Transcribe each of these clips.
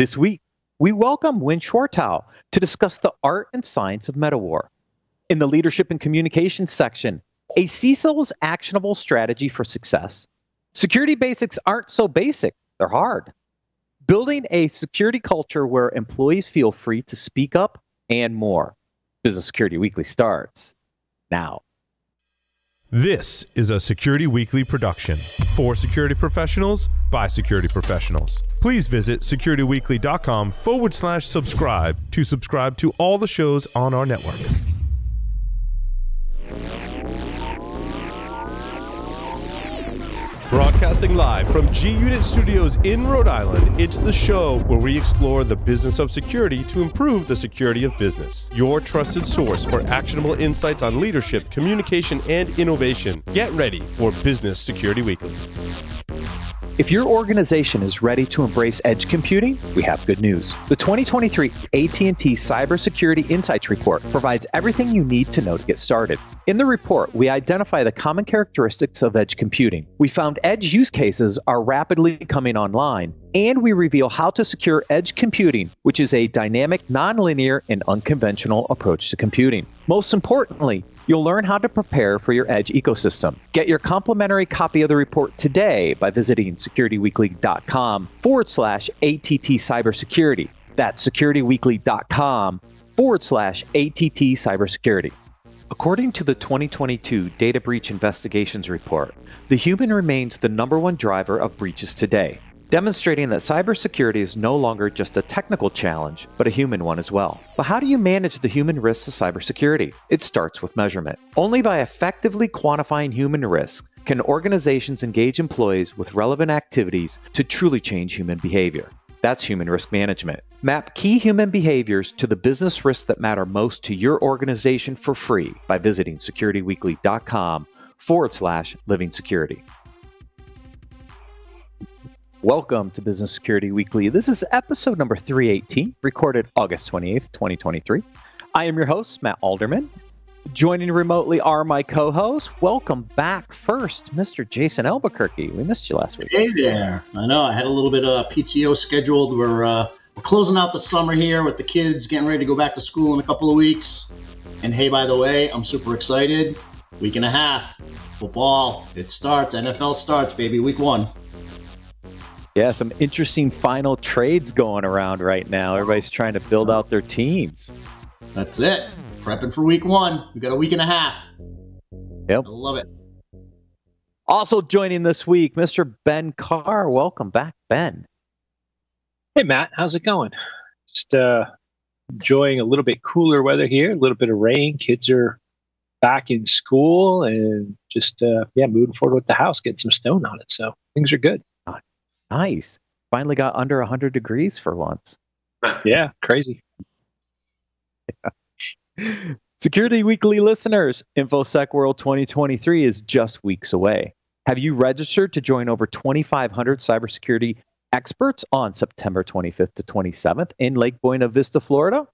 This week, we welcome Winn Schwartau to discuss the art and science of Metawar. In the leadership and communications section, a CISO's actionable strategy for success. Security basics aren't so basic, they're hard. Building a security culture where employees feel free to speak up and more. Business Security Weekly starts now. This is a Security Weekly production for security professionals by security professionals. Please visit securityweekly.com forward slash subscribe to subscribe to all the shows on our network. Broadcasting live from G Unit Studios in Rhode Island, it's the show where we explore the business of security to improve the security of business. Your trusted source for actionable insights on leadership, communication, and innovation. Get ready for Business Security Weekly. If your organization is ready to embrace edge computing, we have good news. The 2023 AT&T Cybersecurity Insights Report provides everything you need to know to get started. In the report, we identify the common characteristics of edge computing. We found edge use cases are rapidly coming online, and we reveal how to secure edge computing, which is a dynamic, nonlinear, and unconventional approach to computing. Most importantly, you'll learn how to prepare for your edge ecosystem. Get your complimentary copy of the report today by visiting securityweekly.com forward slash ATT cybersecurity. That's securityweekly.com forward slash ATT cybersecurity. According to the 2022 Data Breach Investigations Report, the human remains the number one driver of breaches today, demonstrating that cybersecurity is no longer just a technical challenge, but a human one as well. But how do you manage the human risks of cybersecurity? It starts with measurement. Only by effectively quantifying human risk can organizations engage employees with relevant activities to truly change human behavior. That's human risk management. Map key human behaviors to the business risks that matter most to your organization for free by visiting securityweekly.com forward slash living security. Welcome to Business Security Weekly. This is episode number 318, recorded August 28th, 2023. I am your host, Matt Alderman. Joining remotely are my co hosts. Welcome back first, Mr. Jason Albuquerque. We missed you last week. Hey there. I know I had a little bit of PTO scheduled. We're, uh, we're closing out the summer here with the kids getting ready to go back to school in a couple of weeks. And hey, by the way, I'm super excited. Week and a half, football. It starts. NFL starts, baby. Week one. Yeah, some interesting final trades going around right now. Everybody's trying to build out their teams. That's it. Prepping for week one. We got a week and a half. Yep. I love it. Also joining this week, Mr. Ben Carr. Welcome back, Ben. Hey, Matt. How's it going? Just uh, enjoying a little bit cooler weather here, a little bit of rain. Kids are back in school and just, uh, yeah, moving forward with the house, getting some stone on it. So things are good. Nice. Finally got under 100 degrees for once. Yeah, crazy. Security Weekly listeners, InfoSec World 2023 is just weeks away. Have you registered to join over 2,500 cybersecurity experts on September 25th to 27th in Lake Buena Vista, Florida?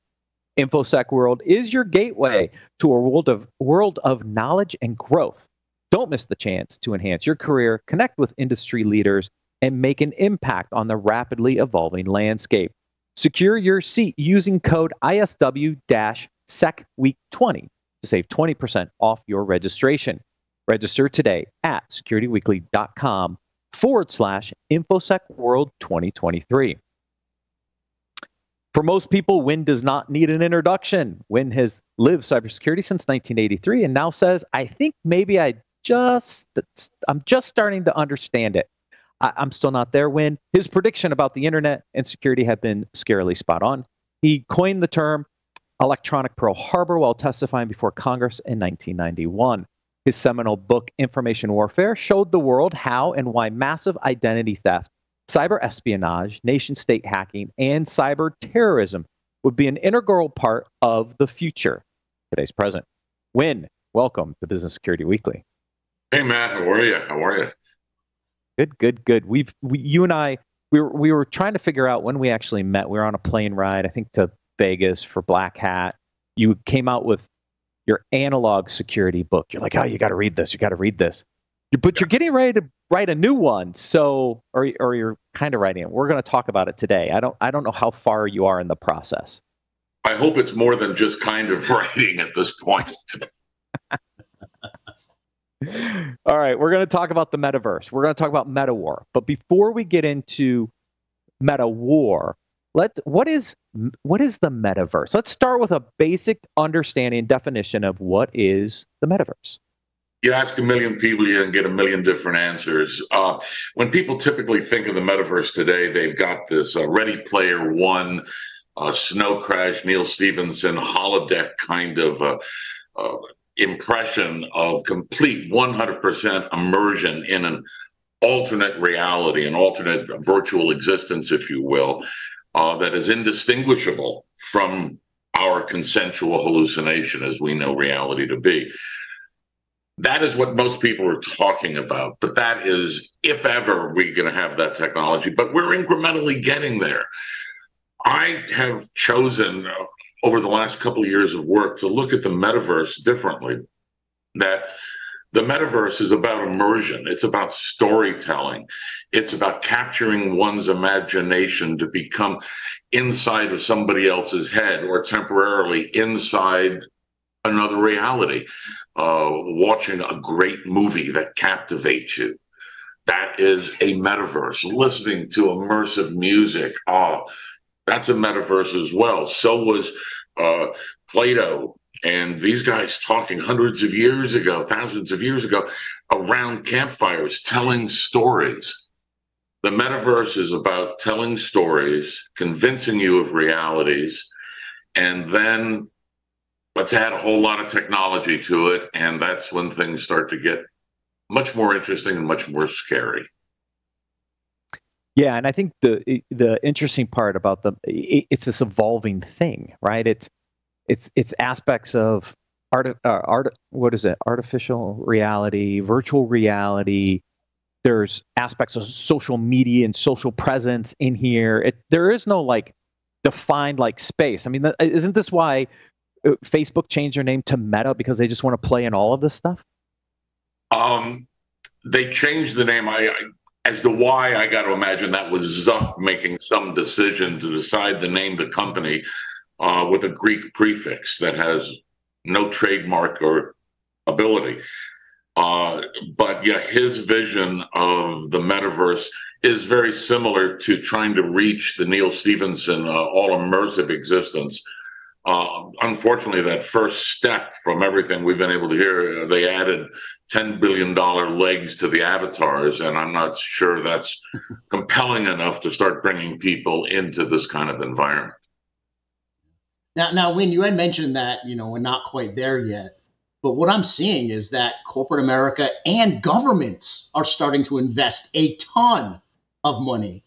InfoSec World is your gateway to a world of world of knowledge and growth. Don't miss the chance to enhance your career, connect with industry leaders, and make an impact on the rapidly evolving landscape. Secure your seat using code ISW SECWEEK20 to save 20% off your registration. Register today at securityweekly.com forward slash InfoSec World 2023. For most people, Winn does not need an introduction. Winn has lived cybersecurity since 1983 and now says, I think maybe I just, I'm just starting to understand it. I, am still not there. Winn his prediction about the internet and security have been scarily spot on. He coined the term electronic Pearl Harbor while testifying before Congress in 1991. His seminal book, Information Warfare, showed the world how and why massive identity theft, cyber espionage, nation state hacking, and cyber terrorism would be an integral part of the future. Today's present. Winn, welcome to Business Security Weekly. Hey, Matt, how are you? How are you? Good, good, good. We've we, you and I we were we were trying to figure out when we actually met. We were on a plane ride, I think, to Vegas for Black Hat. You came out with your analog security book. You're like, oh, you got to read this. You got to read this. but you're getting ready to write a new one. So, or or you're kind of writing it. We're going to talk about it today. I don't I don't know how far you are in the process. I hope it's more than just kind of writing at this point. All right, we're going to talk about the metaverse. We're going to talk about Metawar. But before we get into Metawar, let what is what is the metaverse? Let's start with a basic understanding definition of what is the metaverse. You ask a million people, you can get a million different answers. Uh, when people typically think of the metaverse today, they've got this uh, Ready Player One, uh, Snow Crash, Neal Stephenson, holodeck kind of uh, uh, impression of complete 100% immersion in an alternate reality, an alternate virtual existence, if you will, uh, that is indistinguishable from our consensual hallucination as we know reality to be. That is what most people are talking about, but that is, if ever, we're going to have that technology, but we're incrementally getting there. I have chosen over the last couple of years of work to look at the metaverse differently. That the metaverse is about immersion, it's about storytelling, it's about capturing one's imagination to become inside of somebody else's head or temporarily inside another reality. Uh, watching a great movie that captivates you. That is a metaverse. Listening to immersive music. Oh, that's a metaverse as well. So was uh, Plato and these guys talking hundreds of years ago, thousands of years ago, around campfires, telling stories. The metaverse is about telling stories, convincing you of realities, and then let's add a whole lot of technology to it. And that's when things start to get much more interesting and much more scary. Yeah, and I think the the interesting part about the it's this evolving thing, right? It's it's it's aspects of art uh, art what is it? Artificial reality, virtual reality. There's aspects of social media and social presence in here. It, there is no like defined like space. I mean, isn't this why uh, Facebook changed their name to Meta because they just want to play in all of this stuff? Um, they changed the name. I, I as to why, I got to imagine that was Zuck making some decision to decide to name the company uh, with a Greek prefix that has no trademark or ability. Uh, but yeah, his vision of the metaverse is very similar to trying to reach the Neal Stephenson uh, all immersive existence. Uh, unfortunately, that first step from everything we've been able to hear, they added $10 billion legs to the avatars. And I'm not sure that's compelling enough to start bringing people into this kind of environment. Now, now, Winn, you had mentioned that, you know, we're not quite there yet. But what I'm seeing is that corporate America and governments are starting to invest a ton of money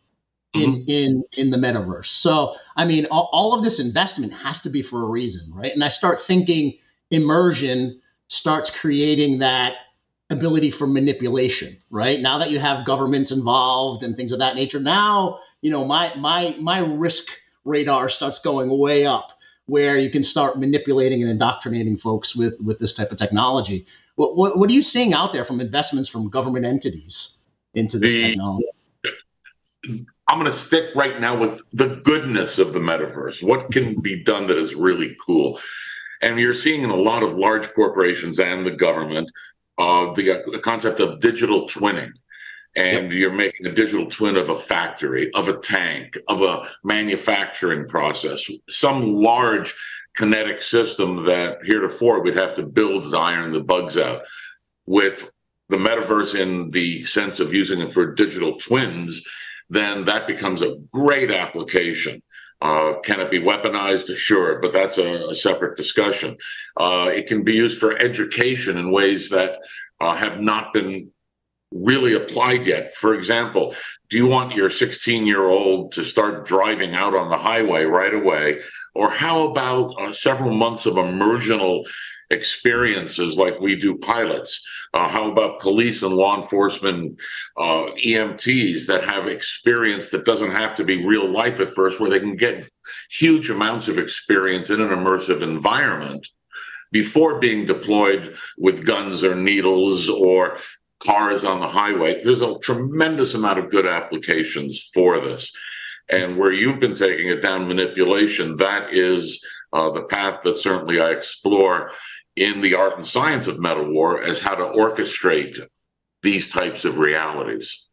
in mm-hmm. in in the metaverse. So, I mean, all, all of this investment has to be for a reason, right? And I start thinking immersion starts creating that ability for manipulation right now that you have governments involved and things of that nature now you know my my my risk radar starts going way up where you can start manipulating and indoctrinating folks with with this type of technology what what, what are you seeing out there from investments from government entities into this the, technology i'm going to stick right now with the goodness of the metaverse what can be done that is really cool and you're seeing in a lot of large corporations and the government uh, the, uh, the, concept of digital twinning. And yep. you're making a digital twin of a factory, of a tank, of a manufacturing process, some large kinetic system that heretofore we'd have to build to iron the bugs out. With the metaverse in the sense of using it for digital twins, then that becomes a great application uh, can it be weaponized? Sure, but that's a, a separate discussion. Uh, it can be used for education in ways that uh, have not been really applied yet. For example, do you want your 16 year old to start driving out on the highway right away? Or how about uh, several months of immersional experiences like we do pilots? Uh, how about police and law enforcement uh, EMTs that have experience that doesn't have to be real life at first, where they can get huge amounts of experience in an immersive environment before being deployed with guns or needles or cars on the highway. There's a tremendous amount of good applications for this. And where you've been taking it down manipulation, that is uh, the path that certainly I explore in the art and science of Metawar as how to orchestrate these types of realities.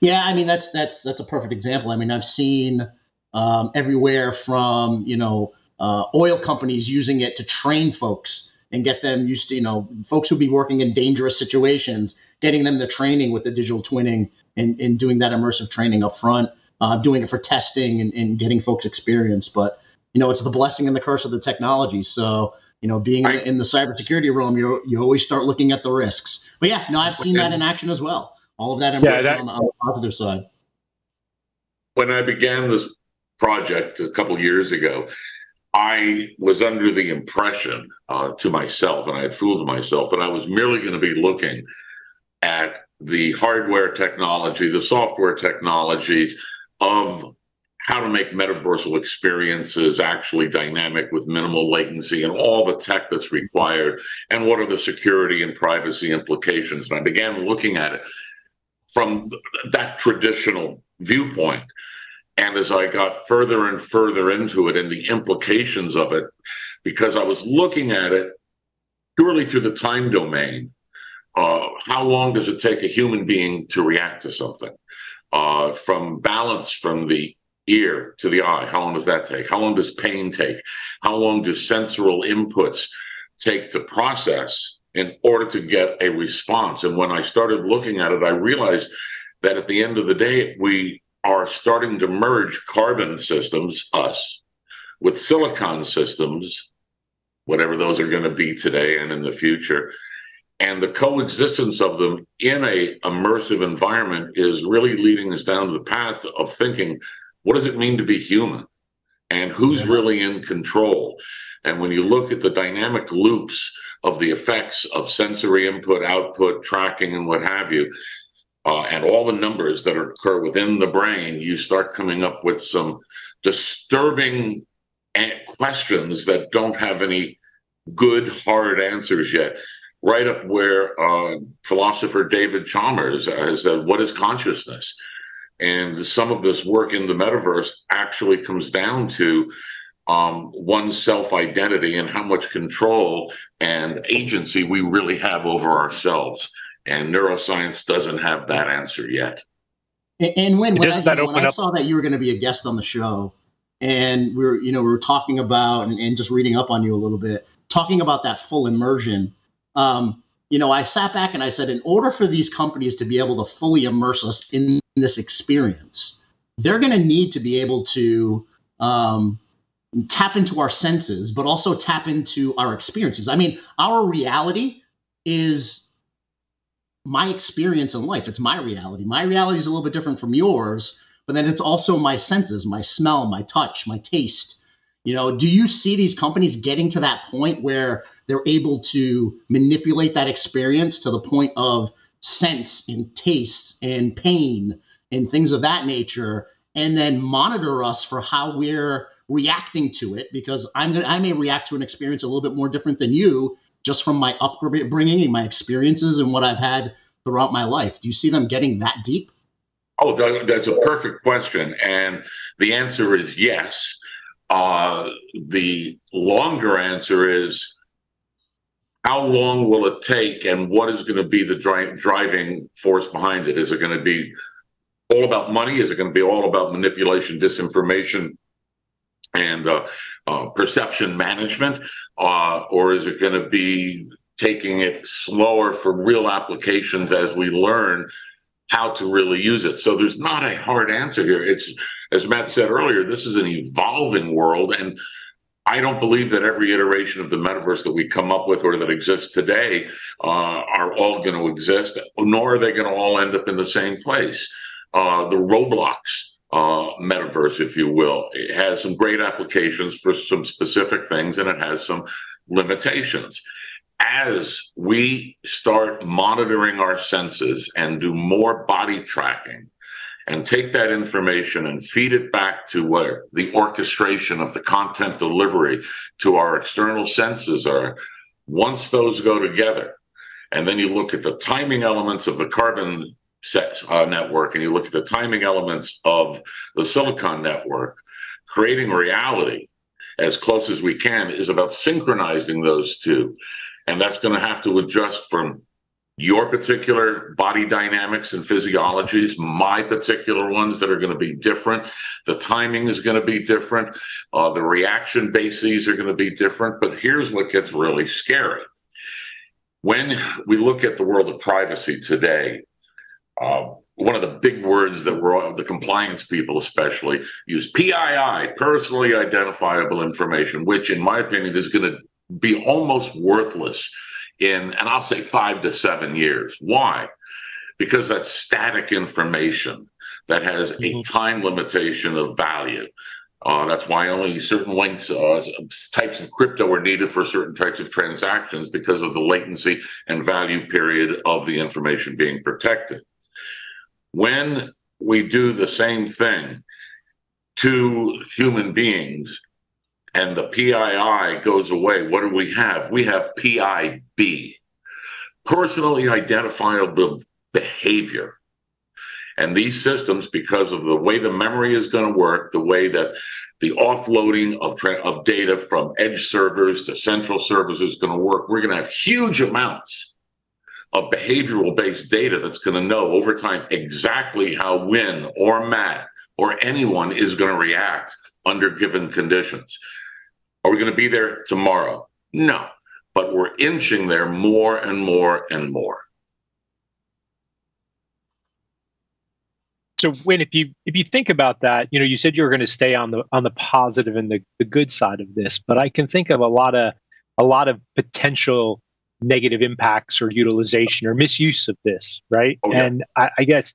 Yeah, I mean that's that's that's a perfect example. I mean, I've seen um, everywhere from you know uh, oil companies using it to train folks and get them used to you know folks who be working in dangerous situations, getting them the training with the digital twinning and, and doing that immersive training up front, uh, doing it for testing and, and getting folks experience. But you know, it's the blessing and the curse of the technology. So you know, being right. in, the, in the cybersecurity realm, you you always start looking at the risks. But yeah, no, I've seen that in action as well. All of that yeah, that, on, the, on the positive side. When I began this project a couple years ago, I was under the impression uh, to myself, and I had fooled myself, that I was merely going to be looking at the hardware technology, the software technologies of how to make metaversal experiences actually dynamic with minimal latency and all the tech that's required, and what are the security and privacy implications. And I began looking at it from that traditional viewpoint. And as I got further and further into it and the implications of it, because I was looking at it purely through the time domain, uh, how long does it take a human being to react to something? Uh, from balance from the ear to the eye, how long does that take? How long does pain take? How long do sensorial inputs take to process in order to get a response? And when I started looking at it, I realized that at the end of the day, we are starting to merge carbon systems, us, with silicon systems, whatever those are going to be today and in the future. And the coexistence of them in a immersive environment is really leading us down the path of thinking, what does it mean to be human? And who's really in control? And when you look at the dynamic loops of the effects of sensory input, output, tracking, and what have you, uh, and all the numbers that occur within the brain, you start coming up with some disturbing questions that don't have any good hard answers yet. Right up where uh, philosopher David Chalmers has said, "What is consciousness?" And some of this work in the metaverse actually comes down to um, one's self identity and how much control and agency we really have over ourselves. And neuroscience doesn't have that answer yet. And, and when, when, I, know, when I saw that you were going to be a guest on the show, and we were, you know, we were talking about and, and just reading up on you a little bit, talking about that full immersion. Um, you know, I sat back and I said, in order for these companies to be able to fully immerse us in this experience, they're going to need to be able to um, tap into our senses, but also tap into our experiences. I mean, our reality is my experience in life. It's my reality. My reality is a little bit different from yours, but then it's also my senses, my smell, my touch, my taste. You know, do you see these companies getting to that point where they're able to manipulate that experience to the point of sense and taste and pain and things of that nature and then monitor us for how we're reacting to it because I'm gonna, I may react to an experience a little bit more different than you just from my upbringing and my experiences and what I've had throughout my life. Do you see them getting that deep? Oh, that's a perfect question, and the answer is yes. Uh, the longer answer is how long will it take, and what is going to be the dri- driving force behind it? Is it going to be all about money? Is it going to be all about manipulation, disinformation, and uh, uh, perception management, uh, or is it going to be taking it slower for real applications as we learn how to really use it? So there's not a hard answer here. It's as Matt said earlier, this is an evolving world, and I don't believe that every iteration of the metaverse that we come up with or that exists today uh, are all going to exist, nor are they going to all end up in the same place. Uh, the Roblox uh, metaverse, if you will. It has some great applications for some specific things and it has some limitations. As we start monitoring our senses and do more body tracking and take that information and feed it back to where the orchestration of the content delivery to our external senses are, once those go together, and then you look at the timing elements of the carbon network, and you look at the timing elements of the silicon network, creating reality as close as we can is about synchronizing those two. And that's going to have to adjust from your particular body dynamics and physiologies, my particular ones that are going to be different. The timing is going to be different. Uh, the reaction bases are going to be different. But here's what gets really scary. When we look at the world of privacy today, uh, one of the big words that we're the compliance people especially use PII, personally identifiable information, which in my opinion is going to be almost worthless in, and I'll say five to seven years. Why? Because that's static information that has mm-hmm. a time limitation of value. Uh, that's why only certain lengths, uh, types of crypto are needed for certain types of transactions because of the latency and value period of the information being protected. When we do the same thing to human beings and the PII goes away, what do we have? We have PIB, personally identifiable behavior. And these systems, because of the way the memory is going to work, the way that the offloading of, tra- of data from edge servers to central servers is going to work, we're going to have huge amounts of behavioral based data that's going to know over time exactly how Winn or Matt or anyone is going to react under given conditions. Are we going to be there tomorrow? No, but we're inching there more and more and more. So when if you if you think about that, you know, you said you were going to stay on the on the positive and the, the good side of this, but I can think of a lot of a lot of potential negative impacts or utilization or misuse of this, right? Oh, yeah. And I, I, guess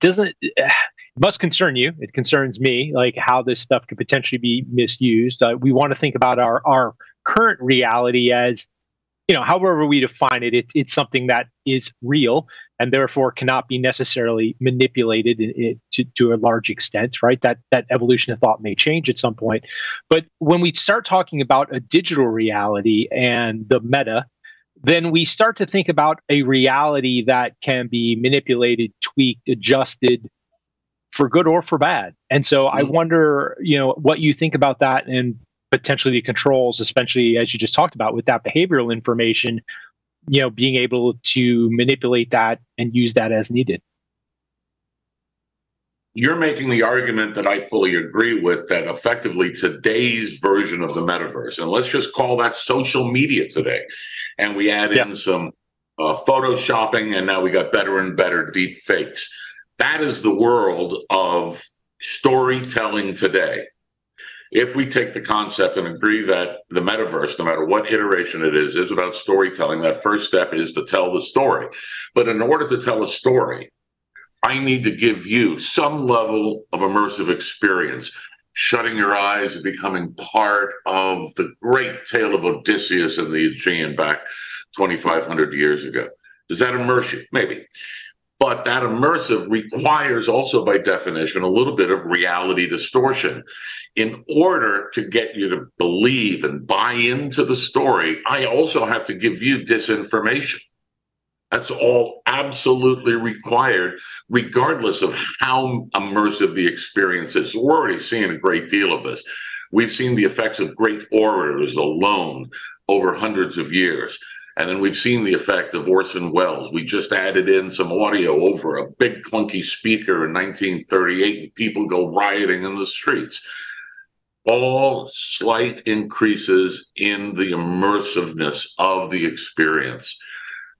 doesn't it must concern you. It concerns me, like how this stuff could potentially be misused. Uh, we want to think about our our current reality as you know, however we define it, it, it's something that is real and therefore cannot be necessarily manipulated in, in, to, to a large extent, right? That that evolution of thought may change at some point. But when we start talking about a digital reality and the meta, then we start to think about a reality that can be manipulated, tweaked, adjusted for good or for bad. And so mm-hmm. I wonder, you know, what you think about that and potentially the controls, especially as you just talked about with that behavioral information, you know, being able to manipulate that and use that as needed you're making the argument that I fully agree with that effectively today's version of the metaverse, and let's just call that social media today, and we add in some uh, photoshopping, and now we got better and better deep fakes. That is the world of storytelling today. If we take the concept and agree that the metaverse, no matter what iteration it is, is about storytelling, that first step is to tell the story. But in order to tell a story, I need to give you some level of immersive experience, shutting your eyes and becoming part of the great tale of Odysseus and the Aegean back 2,500 years ago. Does that immerse you? Maybe. But that immersive requires also, by definition, a little bit of reality distortion. In order to get you to believe and buy into the story, I also have to give you disinformation. That's all absolutely required, regardless of how immersive the experience is. We're already seeing a great deal of this. We've seen the effects of great orators alone over hundreds of years. And then we've seen the effect of Orson Welles. We just added in some audio over a big clunky speaker in 1938, and people go rioting in the streets. All slight increases in the immersiveness of the experience.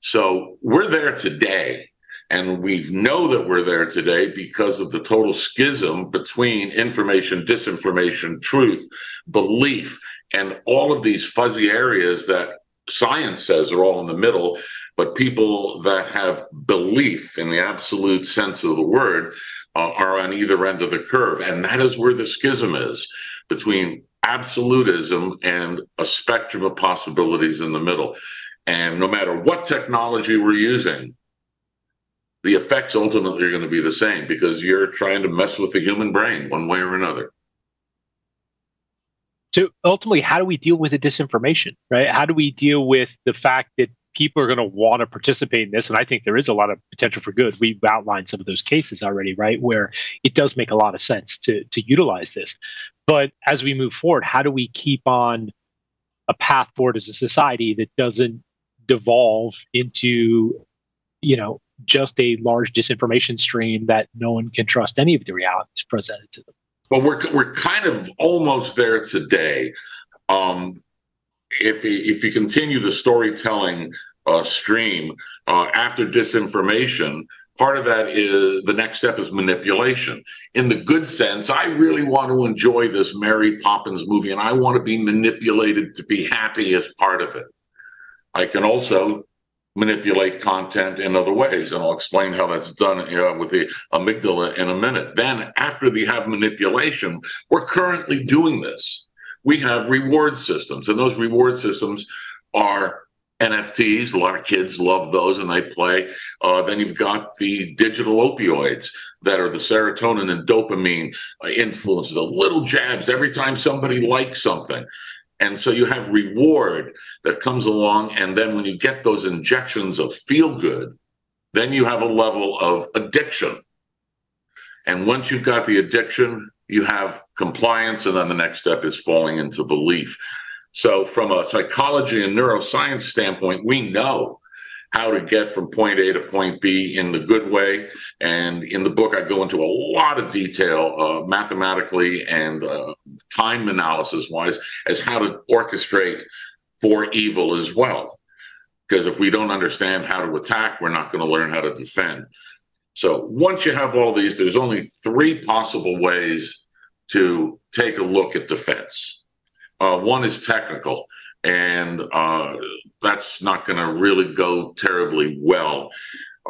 So we're there today. And we know that we're there today because of the total schism between information, disinformation, truth, belief, and all of these fuzzy areas that science says are all in the middle. But people that have belief in the absolute sense of the word uh, are on either end of the curve. And that is where the schism is between absolutism and a spectrum of possibilities in the middle. And no matter what technology we're using, the effects ultimately are going to be the same because you're trying to mess with the human brain one way or another. So ultimately, how do we deal with the disinformation, right? How do we deal with the fact that people are going to want to participate in this, and I think there is a lot of potential for good. We've outlined some of those cases already, right, where it does make a lot of sense to to utilize this. But as we move forward, how do we keep on a path forward as a society that doesn't devolve into, you know, just a large disinformation stream that no one can trust any of the realities presented to them? Well, we're we're kind of almost there today. Um, if if you continue the storytelling uh, stream uh, after disinformation, part of that is the next step is manipulation. In the good sense, I really want to enjoy this Mary Poppins movie, and I want to be manipulated to be happy as part of it. I can also manipulate content in other ways. And I'll explain how that's done with the amygdala in a minute. Then, after we have manipulation, we're currently doing this. We have reward systems, and those reward systems are NFTs. A lot of kids love those and they play. Uh, then you've got the digital opioids that are the serotonin and dopamine uh, influence, the little jabs every time somebody likes something. And so you have reward that comes along. And then when you get those injections of feel good, then you have a level of addiction. And once you've got the addiction, you have compliance. And then the next step is falling into belief. So, from a psychology and neuroscience standpoint, we know how to get from point A to point B in the good way. And in the book, I go into a lot of detail, uh, mathematically and uh, time analysis wise, as how to orchestrate for evil as well. Because if we don't understand how to attack, we're not going to learn how to defend. So once you have all these, there's only three possible ways to take a look at defense. Uh, one is technical and uh, that's not going to really go terribly well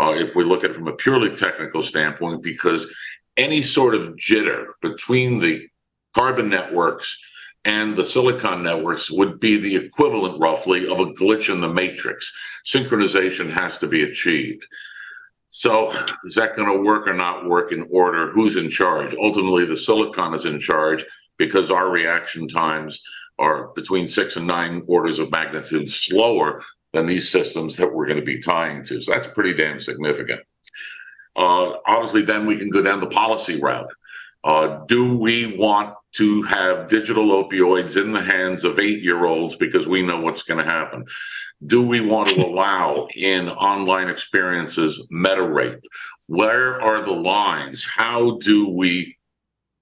uh, if we look at it from a purely technical standpoint, because any sort of jitter between the carbon networks and the silicon networks would be the equivalent, roughly, of a glitch in the matrix. Synchronization has to be achieved. So, is that going to work or not work in order? Who's in charge? Ultimately, the silicon is in charge because our reaction times are between six and nine orders of magnitude slower than these systems that we're going to be tying to. So that's pretty damn significant. Uh, obviously, then we can go down the policy route. Uh, do we want to have digital opioids in the hands of eight year olds because we know what's going to happen? Do we want to allow in online experiences meta rape? Where are the lines? How do we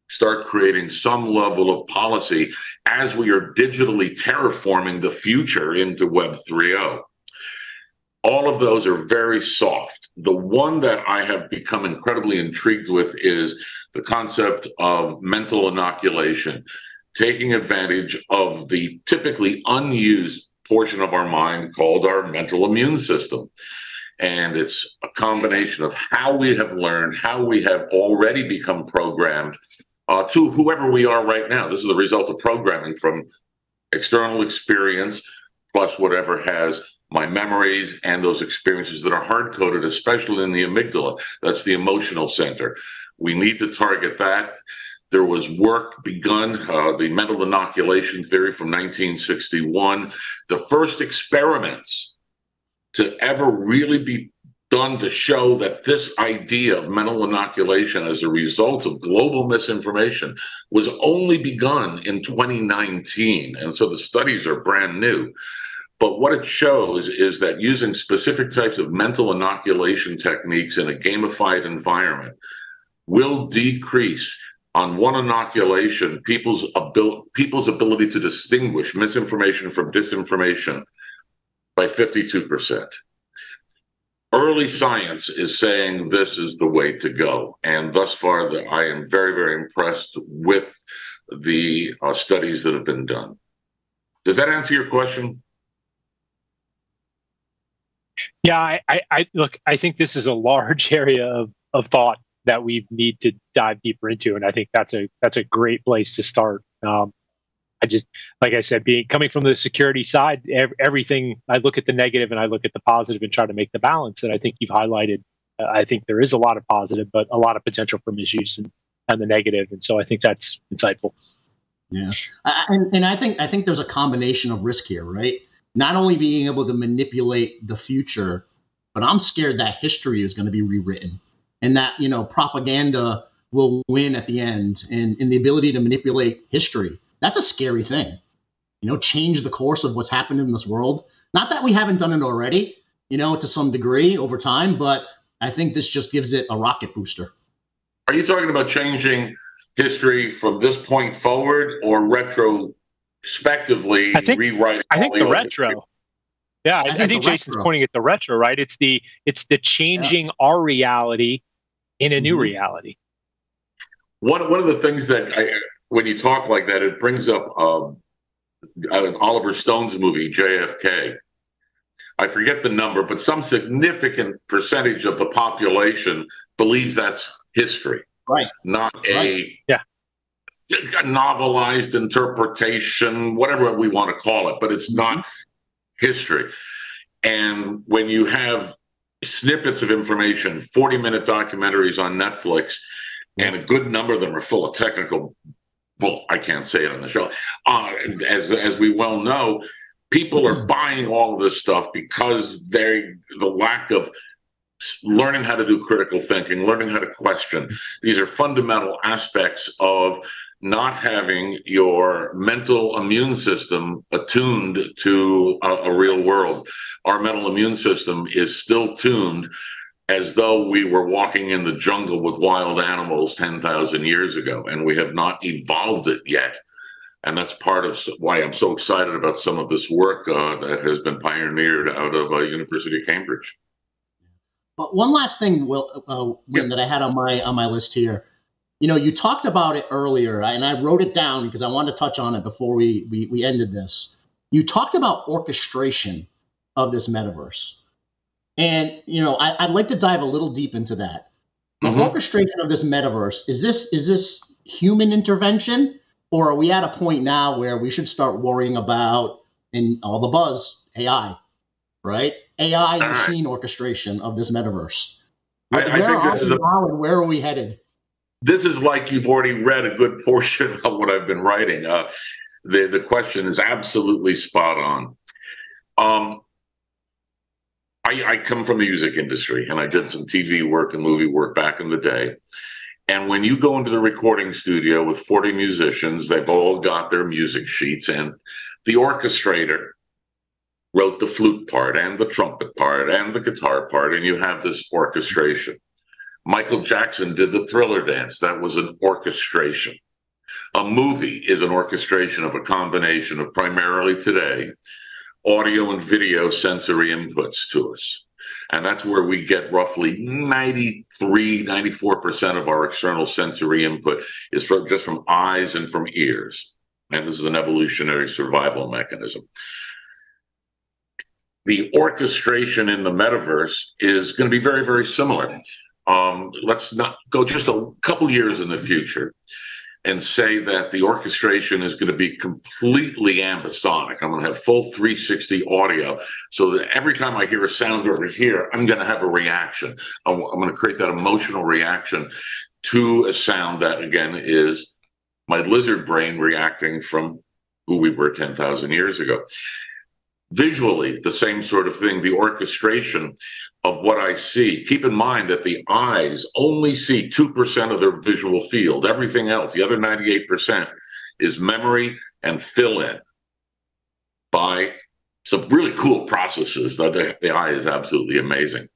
start creating some level of policy as we are digitally terraforming the future into Web 3.0. All of those are very soft. The one that I have become incredibly intrigued with is the concept of mental inoculation, taking advantage of the typically unused portion of our mind called our mental immune system. And it's a combination of how we have learned, how we have already become programmed, uh, to whoever we are right now. This is the result of programming from external experience plus whatever has my memories and those experiences that are hard coded, especially in the amygdala. That's the emotional center. We need to target that. There was work begun, uh, the mental inoculation theory from 1961. The first experiments to ever really be done to show that this idea of mental inoculation as a result of global misinformation was only begun in 2019. And so the studies are brand new. But what it shows is that using specific types of mental inoculation techniques in a gamified environment will decrease on one inoculation people's ability people's ability to distinguish misinformation from disinformation by 52% early science is saying this is the way to go. And thus far, the, I am very, very impressed with the uh, studies that have been done. Does that answer your question? Yeah, I, I, I look. I think this is a large area of, of thought that we need to dive deeper into, and I think that's a that's a great place to start. Um, I just, like I said, being coming from the security side, everything I look at the negative and I look at the positive and try to make the balance. And I think you've highlighted. Uh, I think there is a lot of positive, but a lot of potential for misuse and, and the negative. And so I think that's insightful. Yeah, and and I think I think there's a combination of risk here, right? not only being able to manipulate the future, but I'm scared that history is going to be rewritten and that, you know, propaganda will win at the end and, and the ability to manipulate history. That's a scary thing. You know, change the course of what's happened in this world. Not that we haven't done it already, you know, to some degree over time, but I think this just gives it a rocket booster. Are you talking about changing history from this point forward or retrospectively I think, rewriting? I think the retro. History? Yeah, I, I, think, I think Jason's retro. pointing at the retro, right? It's the it's the changing yeah. our reality in a new mm-hmm. reality. One one of the things that I, when you talk like that, it brings up um, Oliver Stone's movie JFK. I forget the number, but some significant percentage of the population believes that's history, right? Not a right. yeah a novelized interpretation, whatever we want to call it, but it's mm-hmm. not history. And when you have snippets of information, 40 minute documentaries on Netflix, and a good number of them are full of technical well, I can't say it on the show. Uh, as as we well know, people are buying all of this stuff because they the lack of learning how to do critical thinking, learning how to question. These are fundamental aspects of not having your mental immune system attuned to a, a, real world. Our mental immune system is still tuned as though we were walking in the jungle with wild animals 10,000 years ago, and we have not evolved it yet. And that's part of why I'm so excited about some of this work uh, that has been pioneered out of uh, University of Cambridge. But one last thing, Will, uh, Winn, that I had on my on my list here you know, you talked about it earlier, and I wrote it down because I wanted to touch on it before we we, we ended this. You talked about orchestration of this metaverse, and you know, I, would like to dive a little deep into that. The mm-hmm. orchestration of this metaverse is this is this human intervention, or are we at a point now where we should start worrying about in all the buzz AI, right? AI machine orchestration of this metaverse. Where, I, I where are we a- now, and where are we headed? this is like you've already read a good portion of what I've been writing. Uh, the the question is absolutely spot on. Um, I, I come from the music industry, and I did some TV work and movie work back in the day. And when you go into the recording studio with 40 musicians, they've all got their music sheets, and the orchestrator wrote the flute part and the trumpet part and the guitar part, and you have this orchestration. Michael Jackson did the thriller dance. That was an orchestration. A movie is an orchestration of a combination of primarily today audio and video sensory inputs to us. And that's where we get roughly 93, 94% of our external sensory input is from just from eyes and from ears. And this is an evolutionary survival mechanism. The orchestration in the metaverse is going to be very, very similar um, let's not go just a couple years in the future and say that the orchestration is going to be completely ambisonic. I'm going to have full 360 audio so that every time I hear a sound over here, I'm going to have a reaction. I'm, going to create that emotional reaction to a sound that, again, is my lizard brain reacting from who we were 10,000 years ago visually the same sort of thing the orchestration of what i see. Keep in mind that the eyes only see 2% of their visual field. Everything else the other 98% is memory and fill in by some really cool processes. That the, the eye is absolutely amazing.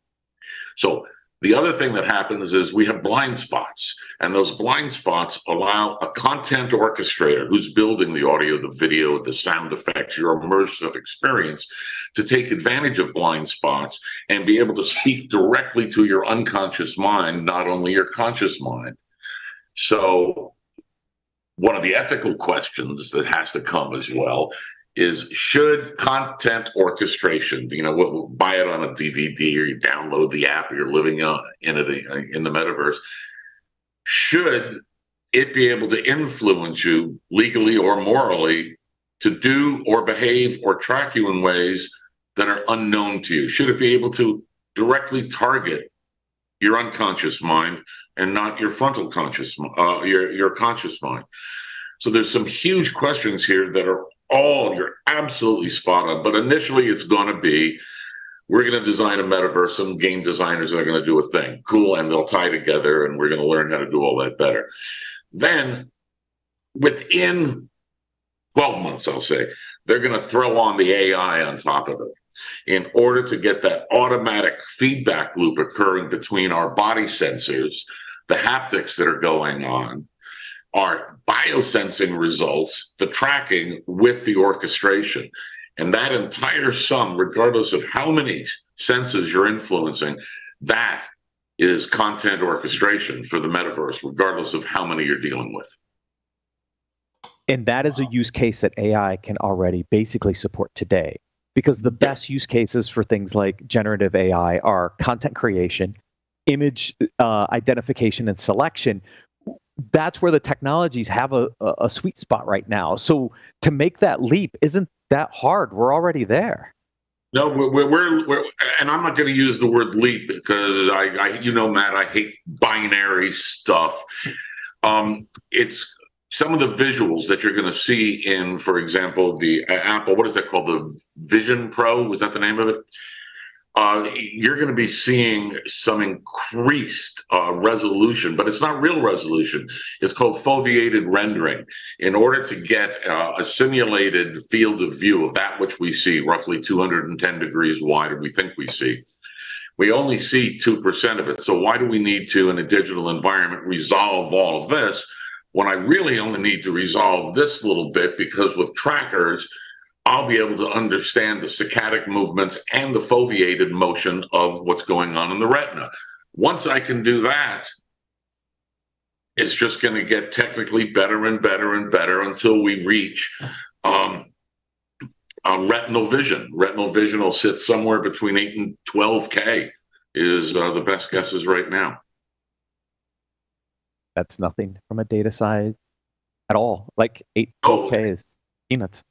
So the other thing that happens is we have blind spots, and those blind spots allow a content orchestrator who's building the audio, the video, the sound effects, your immersive experience to take advantage of blind spots and be able to speak directly to your unconscious mind, not only your conscious mind. So, one of the ethical questions that has to come as well is should content orchestration, you know, we'll buy it on a DVD or you download the app or you're living uh, in it in the metaverse, should it be able to influence you legally or morally to do or behave or track you in ways that are unknown to you? Should it be able to directly target your unconscious mind and not your frontal conscious, uh, your your conscious mind? So there's some huge questions here that are all you're absolutely spot on. But initially, it's going to be we're going to design a metaverse. Some game designers are going to do a thing, cool, and they'll tie together, and we're going to learn how to do all that better. Then, within 12 months, I'll say, they're going to throw on the AI on top of it in order to get that automatic feedback loop occurring between our body sensors, the haptics that are going on, our biosensing results, the tracking with the orchestration. And that entire sum, regardless of how many senses you're influencing, that is content orchestration for the metaverse, regardless of how many you're dealing with. And that is a use case that AI can already basically support today. Because the best use cases for things like generative AI are content creation, image uh, identification, and selection. That's where the technologies have a, a sweet spot right now. So to make that leap isn't that hard. We're already there. No, we're, we're, we're, and I'm not going to use the word leap because I, I, you know, Matt, I hate binary stuff. Um, it's some of the visuals that you're going to see in, for example, the uh, Apple, what is that called? The Vision Pro? Was that the name of it? Uh, you're going to be seeing some increased uh, resolution, but it's not real resolution. It's called foveated rendering. In order to get uh, a simulated field of view of that which we see, roughly 210 degrees wide, we think we see, we only see 2% of it. So, why do we need to, in a digital environment, resolve all of this when I really only need to resolve this little bit? Because with trackers, I'll be able to understand the saccadic movements and the foveated motion of what's going on in the retina. Once I can do that, it's just going to get technically better and better and better until we reach um, retinal vision. Retinal vision will sit somewhere between 8 and 12K, is uh, the best guesses right now. That's nothing from a data side at all. Like 8, 12K oh, is peanuts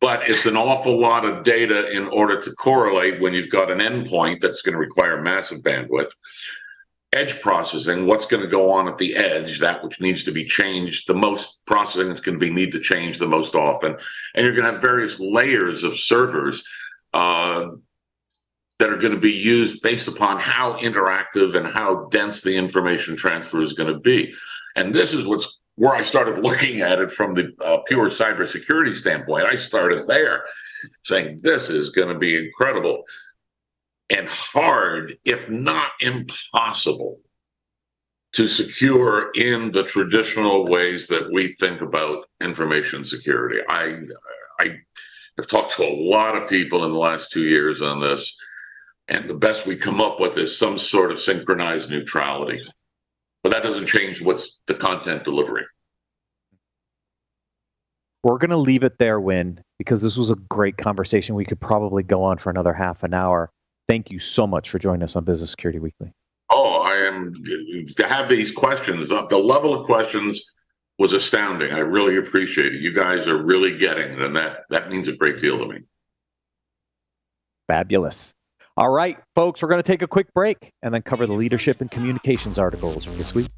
but it's an awful lot of data in order to correlate when you've got an endpoint that's going to require massive bandwidth. Edge processing, what's going to go on at the edge, that which needs to be changed, the most processing that's going to be need to change the most often. And you're going to have various layers of servers uh, that are going to be used based upon how interactive and how dense the information transfer is going to be. And this is what's where I started looking at it from the uh, pure cybersecurity standpoint. I started there saying this is going to be incredible and hard, if not impossible, to secure in the traditional ways that we think about information security. I, I have talked to a lot of people in the last two years on this, and the best we come up with is some sort of synchronized neutrality. But that doesn't change what's the content delivery. We're going to leave it there, Winn, because this was a great conversation. We could probably go on for another half an hour. Thank you so much for joining us on Business Security Weekly. Oh, I am to have these questions. The level of questions was astounding. I really appreciate it. You guys are really getting it, and that that means a great deal to me. Fabulous. All right, folks, we're going to take a quick break and then cover the leadership and communications articles for this week.